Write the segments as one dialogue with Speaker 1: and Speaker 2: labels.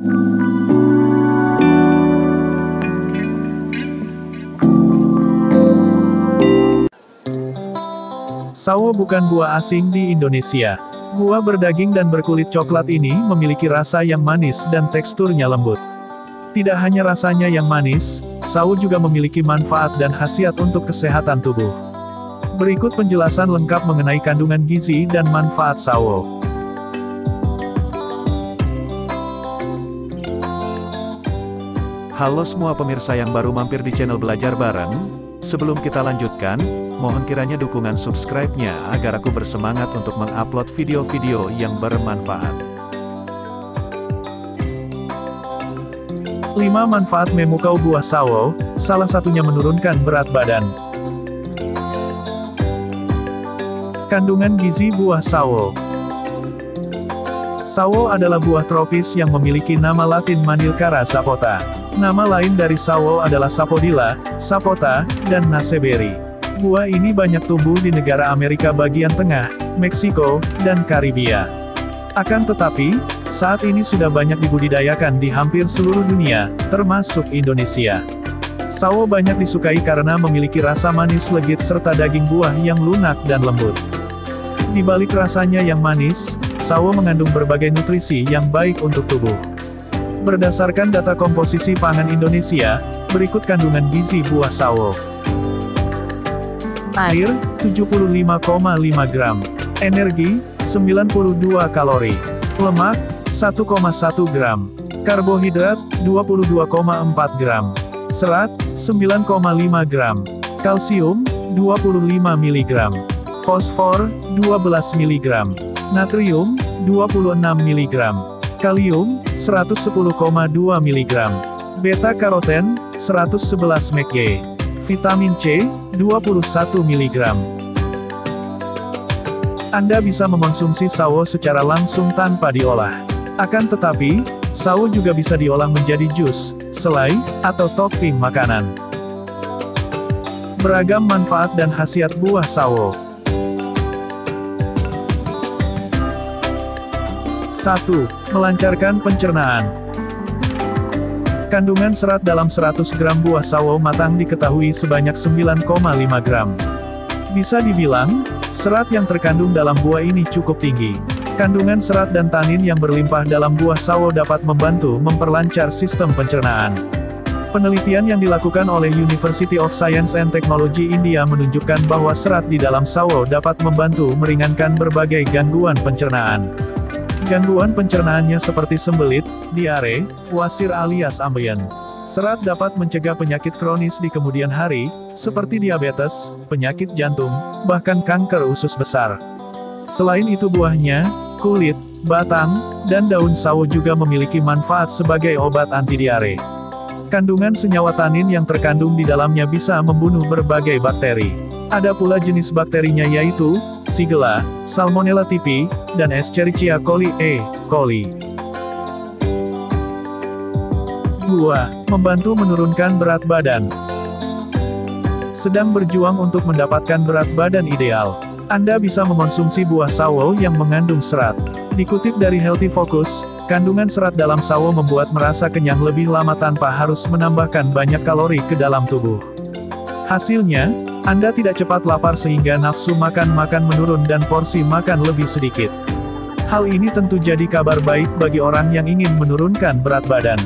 Speaker 1: Sawo bukan buah asing di Indonesia. Buah berdaging dan berkulit coklat ini memiliki rasa yang manis dan teksturnya lembut. Tidak hanya rasanya yang manis, sawo juga memiliki manfaat dan khasiat untuk kesehatan tubuh. Berikut penjelasan lengkap mengenai kandungan gizi dan manfaat sawo.
Speaker 2: Halo semua pemirsa yang baru mampir di channel Belajar Bareng. Sebelum kita lanjutkan, mohon kiranya dukungan subscribe-nya agar aku bersemangat untuk mengupload video-video yang bermanfaat.
Speaker 1: 5 manfaat memukau buah sawo, salah satunya menurunkan berat badan. Kandungan gizi buah sawo Sawo adalah buah tropis yang memiliki nama latin Manilkara sapota. Nama lain dari sawo adalah sapodilla, sapota, dan naseberi. Buah ini banyak tumbuh di negara Amerika bagian tengah, Meksiko, dan Karibia. Akan tetapi, saat ini sudah banyak dibudidayakan di hampir seluruh dunia, termasuk Indonesia. Sawo banyak disukai karena memiliki rasa manis legit serta daging buah yang lunak dan lembut. Di balik rasanya yang manis, sawo mengandung berbagai nutrisi yang baik untuk tubuh. Berdasarkan data komposisi pangan Indonesia, berikut kandungan gizi buah sawo. Air, 75,5 gram. Energi, 92 kalori. Lemak, 1,1 gram. Karbohidrat, 22,4 gram. Serat, 9,5 gram. Kalsium, 25 mg. Fosfor, 12 mg. Natrium, 26 mg. Kalium, 110,2 mg. Beta karoten, 111 mg. Vitamin C, 21 mg. Anda bisa mengonsumsi sawo secara langsung tanpa diolah. Akan tetapi, sawo juga bisa diolah menjadi jus, selai, atau topping makanan. Beragam manfaat dan khasiat buah sawo. 1. Melancarkan pencernaan. Kandungan serat dalam 100 gram buah sawo matang diketahui sebanyak 9,5 gram. Bisa dibilang, serat yang terkandung dalam buah ini cukup tinggi. Kandungan serat dan tanin yang berlimpah dalam buah sawo dapat membantu memperlancar sistem pencernaan. Penelitian yang dilakukan oleh University of Science and Technology India menunjukkan bahwa serat di dalam sawo dapat membantu meringankan berbagai gangguan pencernaan. Gangguan pencernaannya seperti sembelit, diare, wasir alias ambeien. Serat dapat mencegah penyakit kronis di kemudian hari, seperti diabetes, penyakit jantung, bahkan kanker usus besar. Selain itu buahnya, kulit, batang, dan daun sawo juga memiliki manfaat sebagai obat anti diare. Kandungan senyawa tanin yang terkandung di dalamnya bisa membunuh berbagai bakteri. Ada pula jenis bakterinya yaitu, Shigella, Salmonella typhi, dan Escherichia coli E. coli. 2. Membantu menurunkan berat badan. Sedang berjuang untuk mendapatkan berat badan ideal. Anda bisa mengonsumsi buah sawo yang mengandung serat. Dikutip dari Healthy Focus, kandungan serat dalam sawo membuat merasa kenyang lebih lama tanpa harus menambahkan banyak kalori ke dalam tubuh. Hasilnya, anda tidak cepat lapar sehingga nafsu makan-makan menurun dan porsi makan lebih sedikit. Hal ini tentu jadi kabar baik bagi orang yang ingin menurunkan berat badan.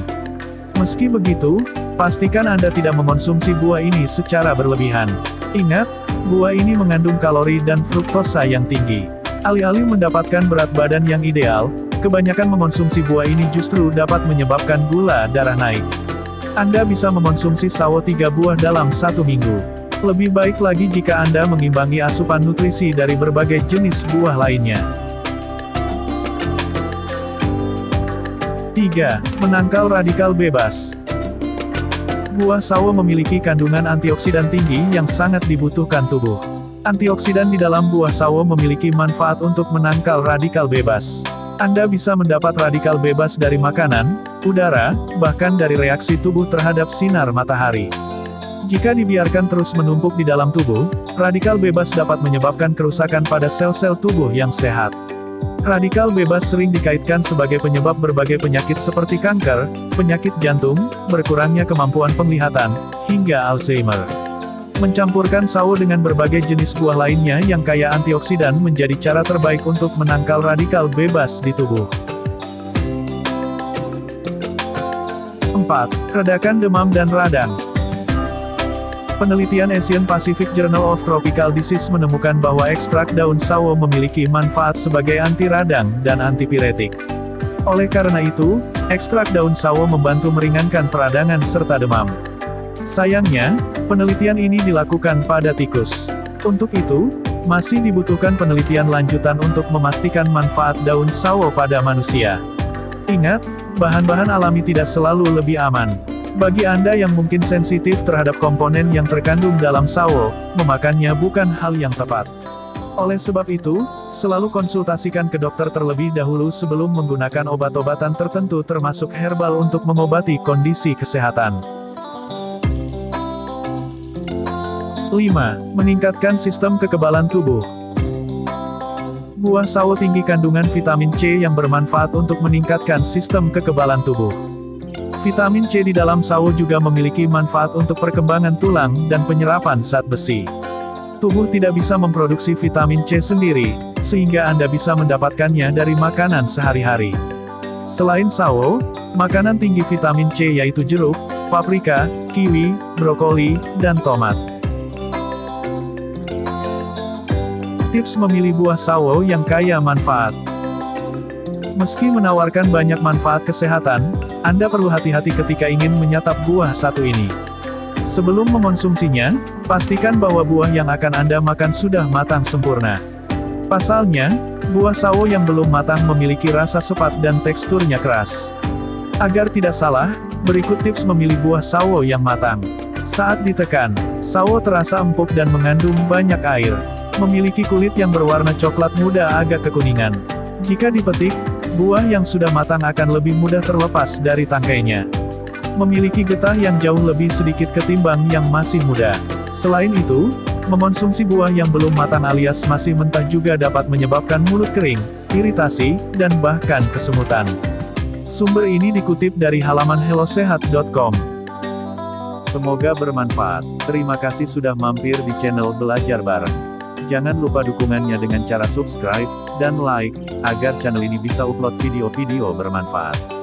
Speaker 1: Meski begitu, pastikan Anda tidak mengonsumsi buah ini secara berlebihan. Ingat, buah ini mengandung kalori dan fruktosa yang tinggi. Alih-alih mendapatkan berat badan yang ideal, kebanyakan mengonsumsi buah ini justru dapat menyebabkan gula darah naik. Anda bisa mengonsumsi sawo tiga buah dalam satu minggu. Lebih baik lagi jika Anda mengimbangi asupan nutrisi dari berbagai jenis buah lainnya. 3. Menangkal radikal bebas. Buah sawo memiliki kandungan antioksidan tinggi yang sangat dibutuhkan tubuh. Antioksidan di dalam buah sawo memiliki manfaat untuk menangkal radikal bebas. Anda bisa mendapat radikal bebas dari makanan, udara, bahkan dari reaksi tubuh terhadap sinar matahari. Jika dibiarkan terus menumpuk di dalam tubuh, radikal bebas dapat menyebabkan kerusakan pada sel-sel tubuh yang sehat. Radikal bebas sering dikaitkan sebagai penyebab berbagai penyakit seperti kanker, penyakit jantung, berkurangnya kemampuan penglihatan, hingga Alzheimer. Mencampurkan sawo dengan berbagai jenis buah lainnya yang kaya antioksidan menjadi cara terbaik untuk menangkal radikal bebas di tubuh. 4. Redakan demam dan radang. Penelitian Asian Pacific Journal of Tropical Disease menemukan bahwa ekstrak daun sawo memiliki manfaat sebagai anti radang dan antipiretik. Oleh karena itu, ekstrak daun sawo membantu meringankan peradangan serta demam. Sayangnya, penelitian ini dilakukan pada tikus. Untuk itu, masih dibutuhkan penelitian lanjutan untuk memastikan manfaat daun sawo pada manusia. Ingat, bahan-bahan alami tidak selalu lebih aman. Bagi Anda yang mungkin sensitif terhadap komponen yang terkandung dalam sawo, memakannya bukan hal yang tepat. Oleh sebab itu, selalu konsultasikan ke dokter terlebih dahulu sebelum menggunakan obat-obatan tertentu termasuk herbal untuk mengobati kondisi kesehatan. 5. Meningkatkan sistem kekebalan tubuh. Buah sawo tinggi kandungan vitamin C yang bermanfaat untuk meningkatkan sistem kekebalan tubuh. Vitamin C di dalam sawo juga memiliki manfaat untuk perkembangan tulang dan penyerapan zat besi. Tubuh tidak bisa memproduksi vitamin C sendiri, sehingga Anda bisa mendapatkannya dari makanan sehari-hari. Selain sawo, makanan tinggi vitamin C yaitu jeruk, paprika, kiwi, brokoli, dan tomat. Tips memilih buah sawo yang kaya manfaat. Meski menawarkan banyak manfaat kesehatan, Anda perlu hati-hati ketika ingin menyantap buah satu ini. Sebelum mengonsumsinya, pastikan bahwa buah yang akan Anda makan sudah matang sempurna. Pasalnya, buah sawo yang belum matang memiliki rasa sepat dan teksturnya keras. Agar tidak salah, berikut tips memilih buah sawo yang matang. Saat ditekan, sawo terasa empuk dan mengandung banyak air. Memiliki kulit yang berwarna coklat muda agak kekuningan. Jika dipetik, Buah yang sudah matang akan lebih mudah terlepas dari tangkainya. Memiliki getah yang jauh lebih sedikit ketimbang yang masih muda. Selain itu, mengonsumsi buah yang belum matang alias masih mentah juga dapat menyebabkan mulut kering, iritasi, dan bahkan kesemutan. Sumber ini dikutip dari halaman hellosehat.com. Semoga bermanfaat. Terima kasih sudah mampir di channel Belajar Bareng. Jangan lupa dukungannya dengan cara subscribe, dan like, agar channel ini bisa upload video-video bermanfaat.